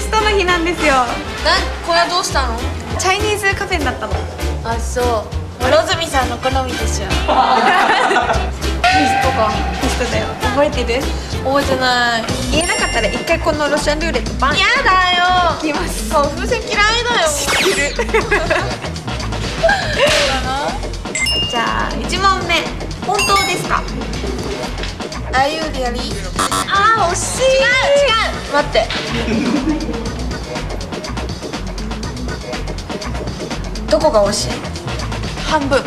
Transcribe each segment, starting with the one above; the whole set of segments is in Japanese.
日なんですよ。なんこれはどうしたの？チャイニーズカフェになったの。あそう。ロズミさんの好みでしょリストか。リストだよ。覚えてる？覚えてない。言えなかったら一回このロシアンルーレットバン。やだよ。いきます。そう風船嫌いだよ。知ってる。じゃあ1問目。本当ですか？あゆりやり。あー惜しい。違う違う。待って。どこが惜しい？半分。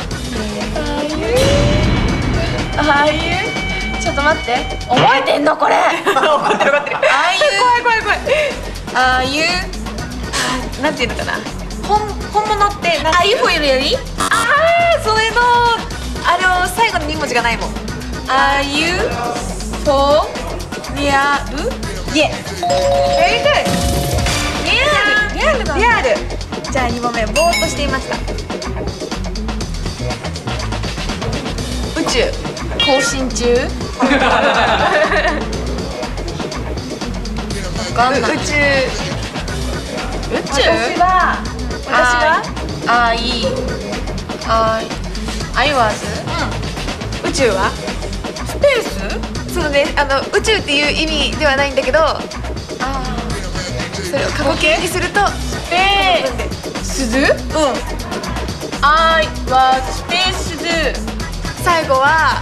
ああいう？ちょっと待って。覚えてんのこれ。怒ってる怒ってる。ああいう？怖い怖い怖い。ああいう？あなんていうのかな。本本物ってあゆほよりやり？あーそれの。あれを最後の2文字がないもんあゆフォリアルイエ Very good. リアルリアルだリアルじゃあ2問目ぼーっとしていました。宇宙更新中。わかんない。宇宙。宇宙？私は。私は？あいあアイワーズ宇宙は？スペース？そうねあの宇宙っていう意味ではないんだけどあそれを過去形にするとスペースズうん。アイワーズスペースズ最後は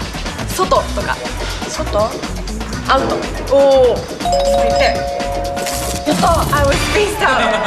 外とか。外？アウト。おおやった I was spaced out